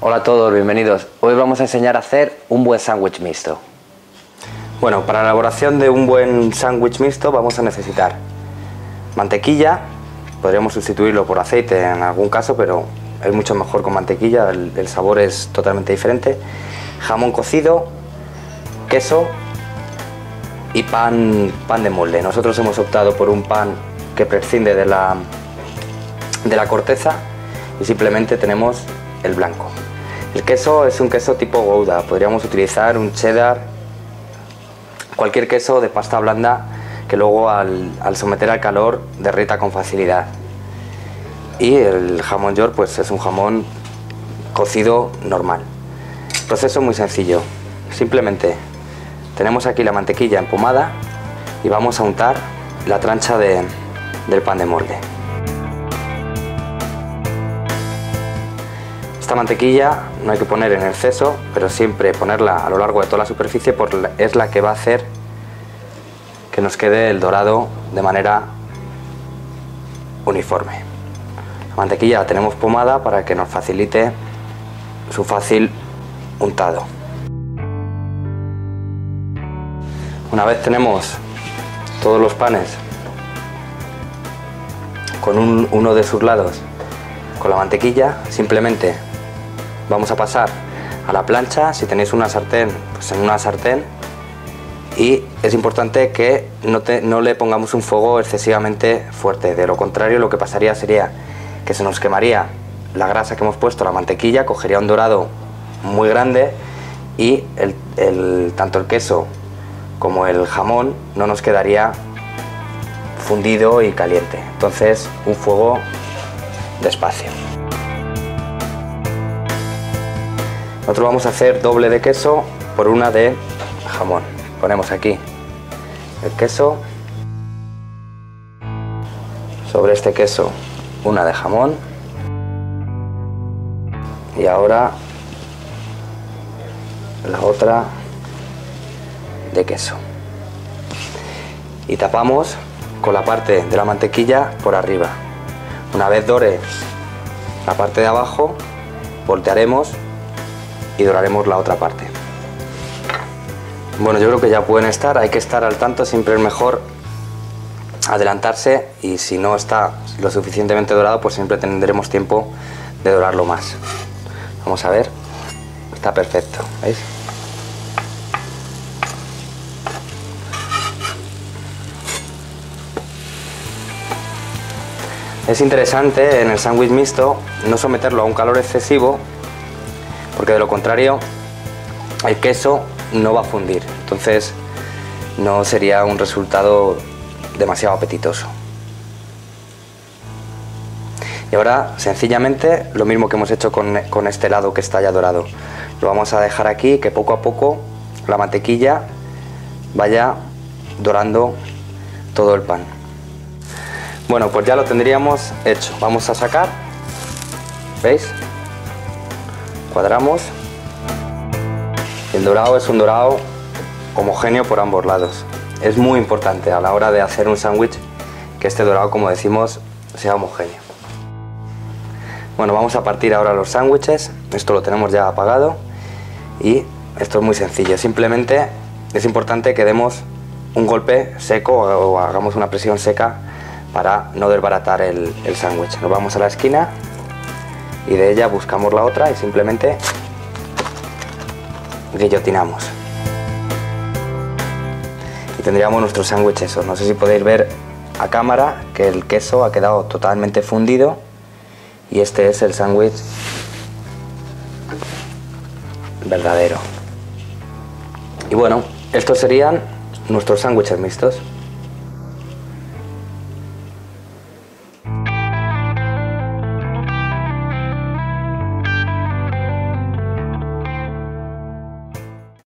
Hola a todos, bienvenidos. Hoy vamos a enseñar a hacer un buen sándwich mixto. Bueno, para la elaboración de un buen sándwich mixto vamos a necesitar mantequilla, podríamos sustituirlo por aceite en algún caso, pero es mucho mejor con mantequilla, el, sabor es totalmente diferente, jamón cocido, queso y pan, pan de molde. Nosotros hemos optado por un pan que prescinde de la, de la corteza y simplemente tenemos el blanco. El queso es un queso tipo Gouda, podríamos utilizar un cheddar, cualquier queso de pasta blanda que luego al, someter al calor derrita con facilidad. Y el jamón york pues es un jamón cocido normal. Proceso muy sencillo, simplemente tenemos aquí la mantequilla empomada y vamos a untar la trancha de, del pan de molde. Esta mantequilla no hay que poner en exceso, pero siempre ponerla a lo largo de toda la superficie porque es la que va a hacer que nos quede el dorado de manera uniforme. La mantequilla la tenemos pomada para que nos facilite su fácil untado. Una vez tenemos todos los panes con un- uno de sus lados con la mantequilla, simplemente vamos a pasar a la plancha. Si tenéis una sartén, pues en una sartén. Y es importante que no, le pongamos un fuego excesivamente fuerte. De lo contrario, lo que pasaría sería que se nos quemaría la grasa que hemos puesto, la mantequilla, cogería un dorado muy grande y tanto el queso como el jamón no nos quedaría fundido y caliente. Entonces, un fuego despacio. Nosotros vamos a hacer doble de queso por una de jamón. Ponemos aquí el queso. Sobre este queso una de jamón. Y ahora la otra de queso. Y tapamos con la parte de la mantequilla por arriba. Una vez dore la parte de abajo, voltearemos y doraremos la otra parte. Bueno, yo creo que ya pueden estar, hay que estar al tanto, siempre es mejor adelantarse y si no está lo suficientemente dorado, pues siempre tendremos tiempo de dorarlo más. Vamos a ver, está perfecto, ¿veis? Es interesante en el sándwich mixto no someterlo a un calor excesivo porque de lo contrario el queso no va a fundir. Entonces no sería un resultado demasiado apetitoso. Y ahora sencillamente lo mismo que hemos hecho con, con este lado que está ya dorado. Lo vamos a dejar aquí que poco a poco la mantequilla vaya dorando todo el pan. Bueno, pues ya lo tendríamos hecho. Vamos a sacar. ¿Veis? Cuadramos. El dorado es un dorado homogéneo por ambos lados. Es muy importante a la hora de hacer un sándwich que este dorado, como decimos, sea homogéneo. Bueno, vamos a partir ahora los sándwiches. Esto lo tenemos ya apagado. Y esto es muy sencillo. Simplemente es importante que demos un golpe seco o hagamos una presión seca para no desbaratar el, el sándwich. Nos vamos a la esquina y de ella buscamos la otra y simplemente guillotinamos. Y tendríamos nuestro sándwich eso. No sé si podéis ver a cámara que el queso ha quedado totalmente fundido y este es el sándwich verdadero. Y bueno, estos serían nuestros sándwiches mixtos.